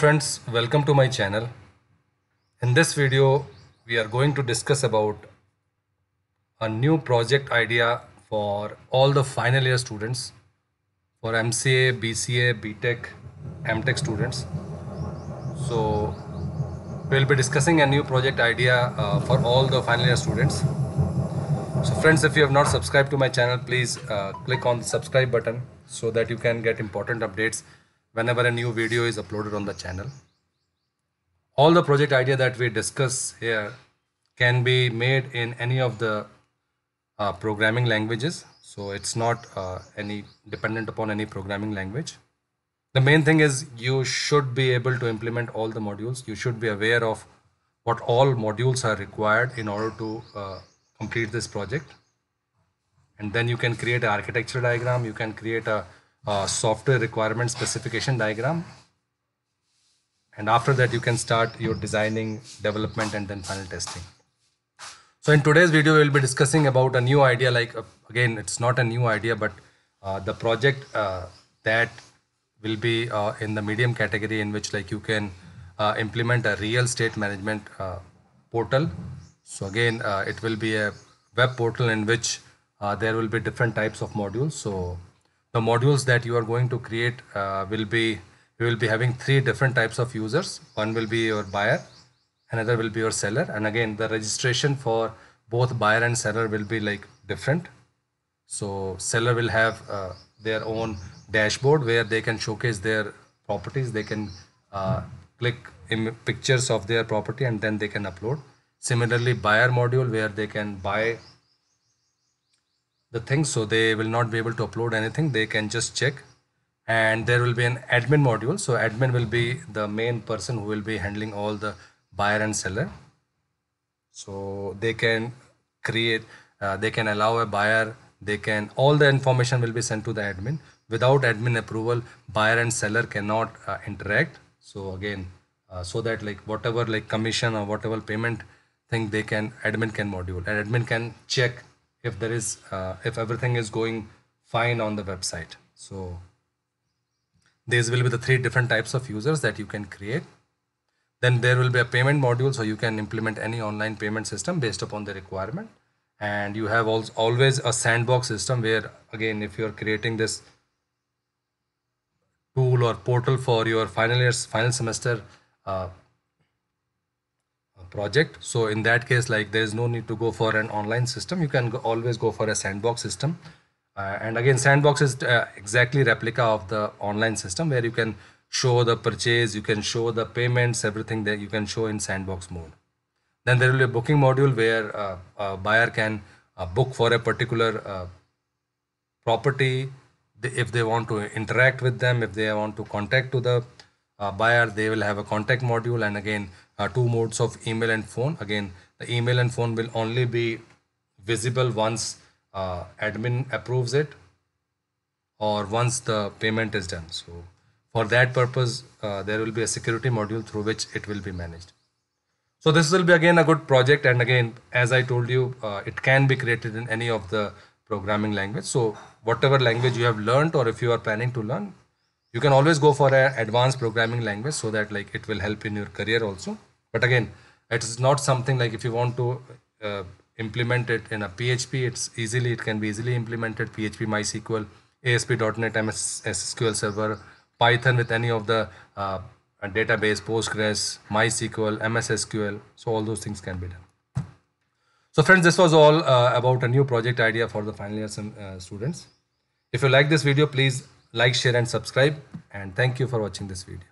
friends, welcome to my channel. In this video, we are going to discuss about a new project idea for all the final year students for MCA, BCA, BTech, MTech students. So we'll be discussing a new project idea uh, for all the final year students. So friends, if you have not subscribed to my channel, please uh, click on the subscribe button so that you can get important updates whenever a new video is uploaded on the channel. All the project idea that we discuss here can be made in any of the uh, programming languages. So it's not uh, any dependent upon any programming language. The main thing is you should be able to implement all the modules. You should be aware of what all modules are required in order to uh, complete this project. And then you can create an architecture diagram. You can create a, a software requirement specification diagram. And after that, you can start your designing, development, and then final testing. So in today's video, we'll be discussing about a new idea. Like uh, again, it's not a new idea, but uh, the project uh, that will be uh, in the medium category in which like you can uh, implement a real estate management uh, portal. So again, uh, it will be a web portal in which uh, there will be different types of modules. So the modules that you are going to create uh, will be you will be having three different types of users. One will be your buyer, another will be your seller and again the registration for both buyer and seller will be like different. So seller will have uh, their own dashboard where they can showcase their properties. They can uh, click in pictures of their property and then they can upload. Similarly buyer module where they can buy the things so they will not be able to upload anything. They can just check. And there will be an admin module. So admin will be the main person who will be handling all the buyer and seller. So they can create uh, they can allow a buyer they can all the information will be sent to the admin. Without admin approval buyer and seller cannot uh, interact. So again uh, so that like whatever like commission or whatever payment thing they can admin can module. And admin can check if there is uh, if everything is going fine on the website. So these will be the three different types of users that you can create. Then there will be a payment module so you can implement any online payment system based upon the requirement. And you have also always a sandbox system where again if you're creating this tool or portal for your final year's final semester uh, project. So in that case like there is no need to go for an online system. You can go, always go for a sandbox system. Uh, and again sandbox is uh, exactly replica of the online system where you can show the purchase you can show the payments everything that you can show in sandbox mode. Then there will be a booking module where uh, a buyer can uh, book for a particular uh, property. If they want to interact with them if they want to contact to the uh, buyer they will have a contact module and again uh, two modes of email and phone. Again the email and phone will only be visible once uh, admin approves it or once the payment is done. So for that purpose uh, there will be a security module through which it will be managed. So this will be again a good project and again as i told you uh, it can be created in any of the programming language. So whatever language you have learned or if you are planning to learn you can always go for an advanced programming language so that like it will help in your career also. But again it is not something like if you want to uh, implement it in a php it's easily it can be easily implemented. Php mysql asp.net ms sql server python with any of the uh, database postgres mysql ms sql so all those things can be done. So friends this was all uh, about a new project idea for the final year uh, students. If you like this video please like share and subscribe. And thank you for watching this video